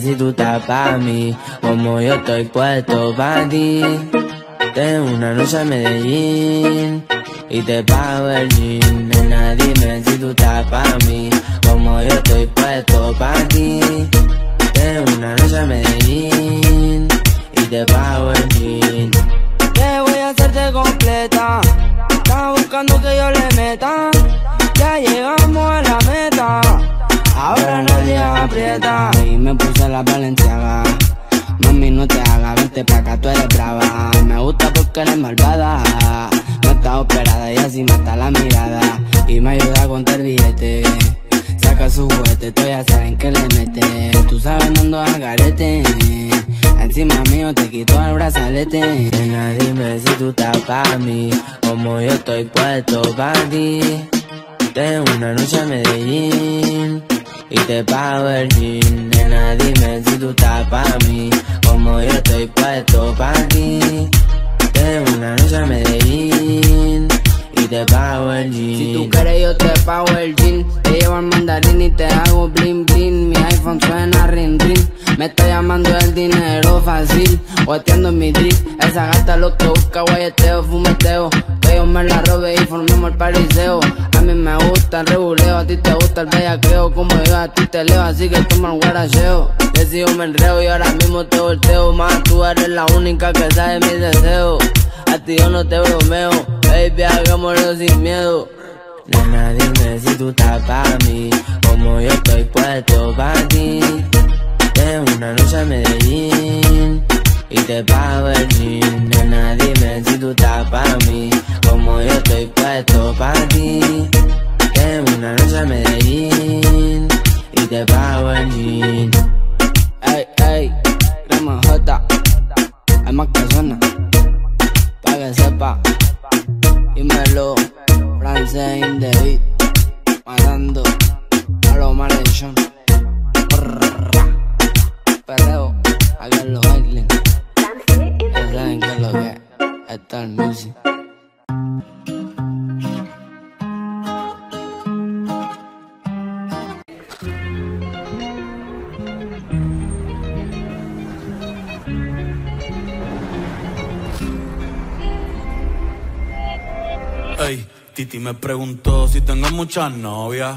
si tú estás pa' mí, como yo estoy puesto pa' ti. Tengo una noche en Medellín y te pago el jean. Nena, dime si tú estás pa' mí, como yo estoy puesto pa' ti. Tengo una noche en Medellín y te pago el jean. Que voy a hacerte completa. Estaba buscando que yo le meta. Ya llegamos a la meta. Ahora nadie aprieta. Y me puse la valenciaga. Mami, no te hagas, vente pa' acá, tú eres brava. Me gusta porque eres malvada. No está operada y así mata la mirada. Y me ayuda a contar billete. Saca su juguete, tú ya saben que le mete. Tú sabes, no ando a garete. Encima mío te quito el brazalete. Nena, dime si tú estás pa' mí, como yo estoy puesto pa' ti. Tengo una noche en Medellín y te pago el jean. Nena, dime si tú estás pa' mí, como yo estoy puesto pa' ti. Tengo una noche en Medellín y te pago el jean. Si tú quieres yo te pago el jean Te llevo al mandarín y te hago bling bling Mi iPhone suena ring ring Me está llamando el dinero fácil Guateando en mi drip Esa gata lo que busca guayeteo, fumeteo yo me la robe y formemos el pariseo. A mí me gusta el reguleo A ti te gusta el bellaqueo Como yo a ti te leo Así que toma el guaracheo. Decido me enreo y ahora mismo te volteo. Más tú eres la única que sabe mis deseos. A ti yo no te bromeo, baby, hagámoslo sin miedo. Nena, dime si tú estás pa' mí, como yo estoy puesto pa' ti. Tengo una noche en Medellín y te pago el jean. Nena, dime si tú estás pa' mí, como yo estoy puesto pa' ti. Tengo una noche en Medellín y te pago el jean. Ey, ey, crema J, hay más que suena, pa' que sepa. Dímelo, francés in the matando a los malhechos. Perreo, aquí en los Island, esta es el music. Ey, Titi me preguntó si tengo muchas novias.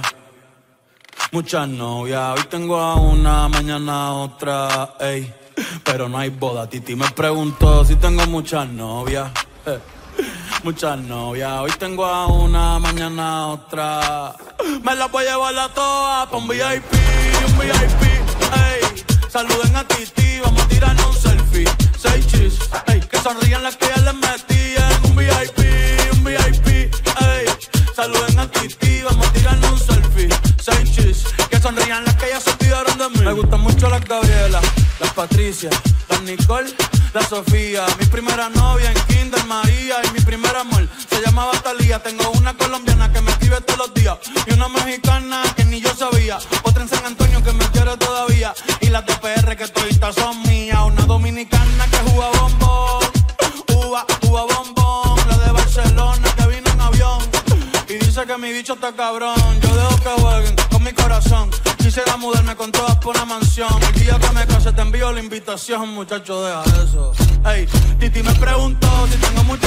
Muchas novias, hoy tengo a una, mañana otra, ey. Pero no hay boda, Titi me preguntó si tengo muchas novias. Muchas novias, hoy tengo a una, mañana otra. Me las voy a llevar a todas pa' un VIP, un VIP, ey. Saluden a Titi, vamos a tirarnos un selfie. Seis chis, ey. Que sonrían las que ya les metí en un VIP, un VIP, ey. Saluden a Titi, vamos a tirarnos un selfie. Seis chis, que sonrían las que ya se olvidaron de mí. Me gustan mucho las Gabriela, Patricia, las Nicole, la Sofía. Mi primera novia en Kinder María y mi primer amor se llamaba Talía. Tengo una colombiana que me escribe todos los días y una mexicana que ni yo sabía. Otra en San Antonio que me quiere todavía y las de PR que todavía son mías. Una dominicana que juega bombón, uva, uva bombón. La de Barcelona que vino en avión y dice que mi bicho está cabrón. Yo dejo que jueguen con mi corazón. Quisiera mudarme con todas por una mansión. El día que me case te envío la invitación, muchacho, deja eso. Ey, Titi me preguntó si tengo muchas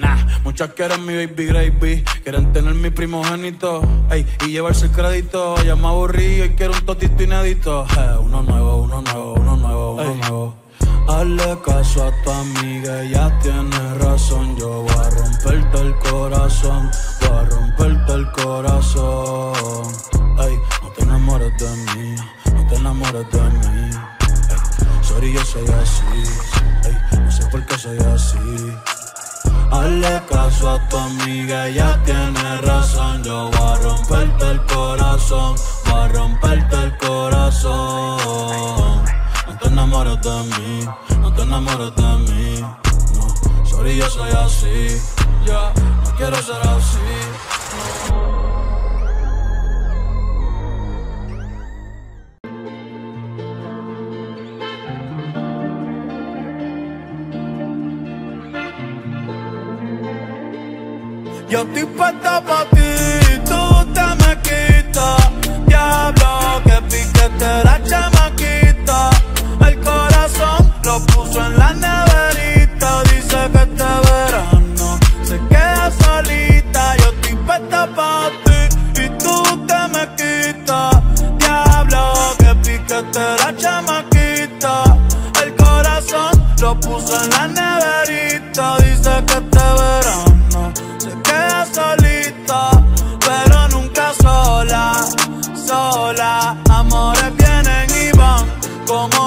Nah, muchas quieren mi baby gravy, quieren tener mi primogénito, ey, y llevarse el crédito. Ya me aburrí y quiero un totito inédito. Eh, uno nuevo, uno nuevo, uno nuevo, uno nuevo. Hazle caso a tu amiga, ella tiene razón. Yo voy a romperte el corazón, voy a romperte el Tu amiga, ella tiene razón. Yo voy a romperte el corazón, voy a romperte el corazón. No te enamores de mí, no te enamores de mí. No, sorry, yo soy así. Ya, no quiero ser así. con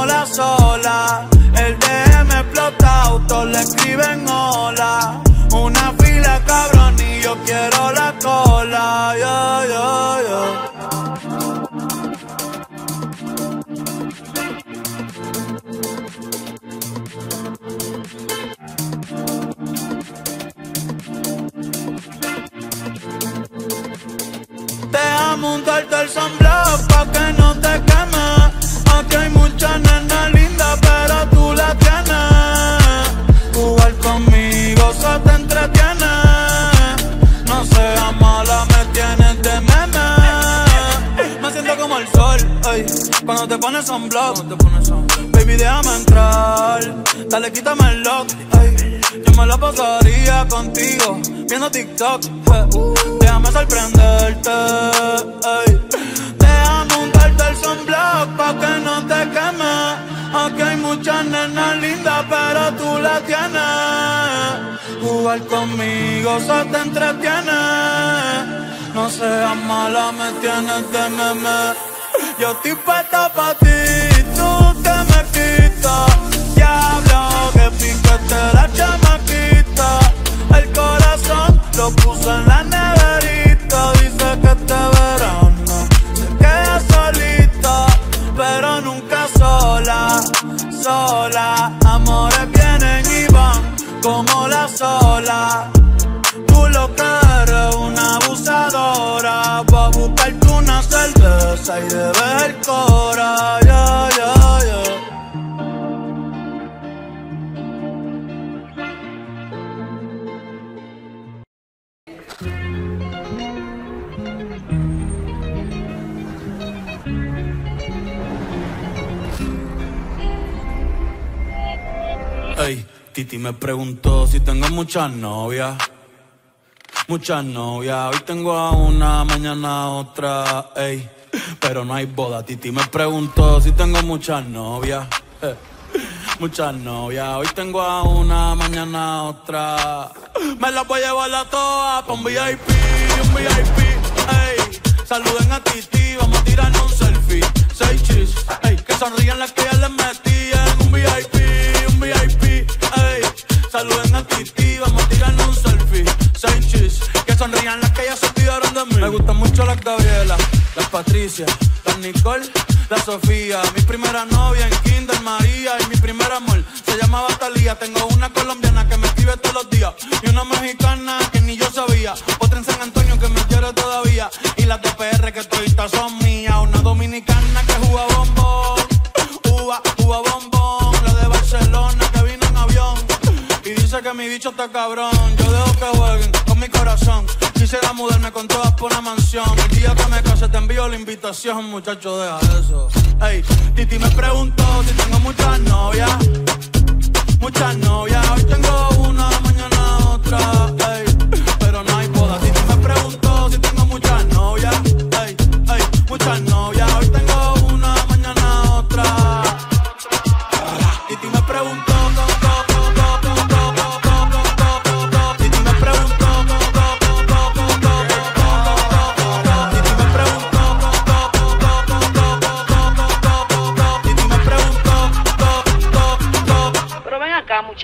cuando te pones sunblock. Baby, déjame entrar, dale, quítame el lock, ey. Yo me la pasaría contigo, viendo TikTok, eh. Déjame sorprenderte, ey. Déjame untarte el sunblock pa' que no te quemes. Aquí hay muchas nenas lindas, pero tú la tienes. Jugar conmigo se te entretiene. No seas mala, me tienes de meme. Yo estoy puesta pa' ti, tú te me quitas. Titi me preguntó si tengo muchas novias. Muchas novias, hoy tengo a una, mañana otra, ey. Pero no hay boda, Titi me preguntó si tengo muchas novias. eh. Muchas novias, hoy tengo a una, mañana otra. Me las voy a llevar a todas pa' un VIP, un VIP, ey. Saluden a Titi, vamos a tirarnos un selfie. Seis chis, ey. Que sonrían las que ya les metí en un VIP. Saluden a Titi, vamos a tirarnos un selfie. Seis chis, que sonrían las que ya se olvidaron de mí. Me gustan mucho las Gabriela, las Patricia, las Nicole, la Sofía. Mi primera novia en Kinder María y mi primer amor se llamaba Talía. Tengo una colombiana que me escribe todos los días y una mexicana que ni yo sabía. Otra en San Antonio que me quiere todavía y las de PR que todavía son mías. Una dominicana mi bicho está cabrón. Yo dejo que jueguen con mi corazón. Quisiera mudarme con todas por una mansión. El día que me case te envío la invitación, muchacho, deja eso. Ey, Titi me preguntó si tengo muchas novias. Muchas novias, hoy tengo una, mañana otra. Ey, pero no hay boda. Titi me preguntó si tengo muchas novias. Ey, ey, muchas novias,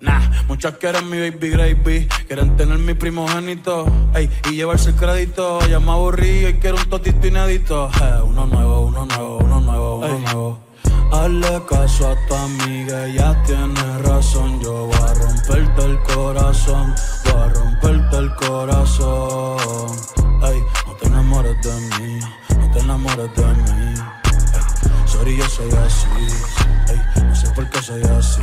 Nah, muchas quieren mi baby gravy, quieren tener mi primogénito, ey, y llevarse el crédito. Ya me aburrí y quiero un totito inédito. Eh, uno nuevo, uno nuevo, uno nuevo, uno nuevo. Hazle caso a tu amiga, ella tiene razón. Yo voy a romperte el corazón, voy a romperte el corazón. Ey, no te enamores de mí, no te enamores de mí. Ey, sorry, yo soy así, ey, no sé por qué soy así.